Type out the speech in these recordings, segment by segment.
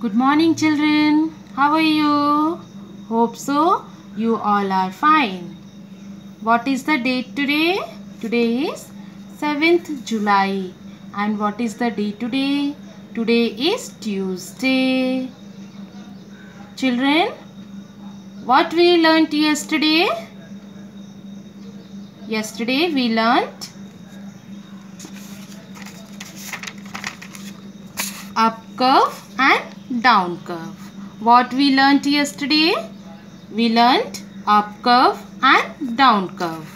Good morning, children. How are you? Hope so. You all are fine. What is the date today? Today is 7th July. And what is the day today? Today is Tuesday. Children, what we learnt yesterday? Yesterday we learnt up curve and down curve. What we learnt yesterday? We learnt up curve and down curve.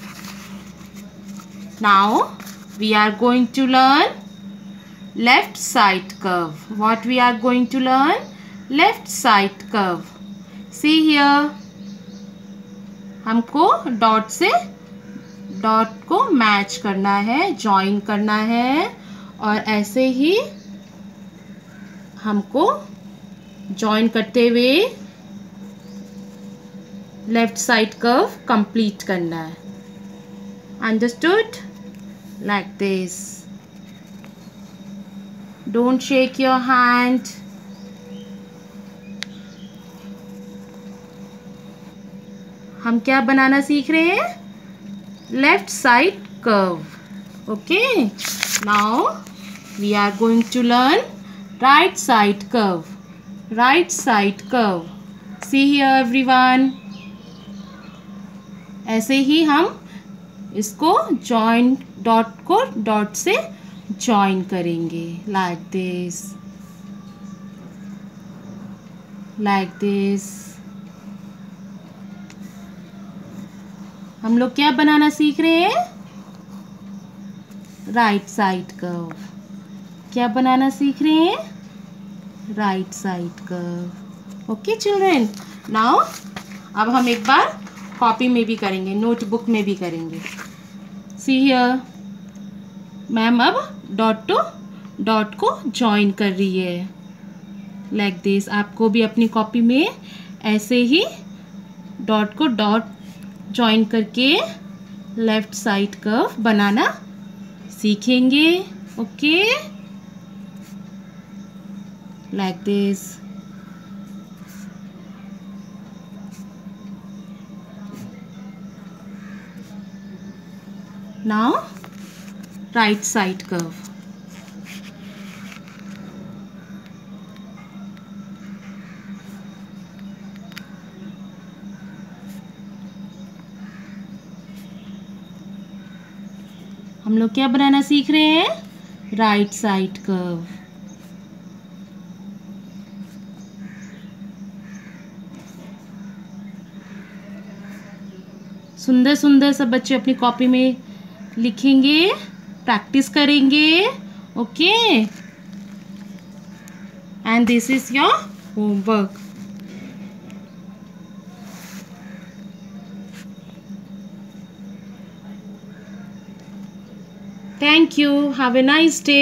Now we are going to learn left side curve. What we are going to learn? Left side curve. See here. हमको dot से dot को match करना है join करना है और ऐसे ही हमको जॉइन करते हुए लेफ़्ट साइड कर्व कंप्लीट करना है। Understood like this don't shake your hand हम क्या बनाना सीख रहे हैं? Left side curve okay now we are going to learn right side curve. Right side curve. See here, everyone? ऐसे ही हम इसको जॉइन डॉट को डॉट से जॉइन करेंगे. लाइक दिस लाइक दिस हम लोग क्या बनाना सीख रहे हैं? राइट साइड कर्व क्या बनाना सीख रहे हैं? Right side curve okay children now अब हम एक बार कॉपी में भी करेंगे नोटबुक में भी करेंगे। सी हियर मैम अब डॉट टू डॉट को जॉइन कर रही है। लाइक like दिस आपको भी अपनी कॉपी में ऐसे ही डॉट को डॉट जॉइन करके लेफ़्ट साइड कर्व बनाना सीखेंगे। Okay okay? Like this now right side curve हम लोग क्या बनाना सीख रहे हैं राइट साइड कर्व सुंदर सुंदर सब बच्चे अपनी कॉपी में लिखेंगे प्रैक्टिस करेंगे okay and this is your homework thank you have a nice day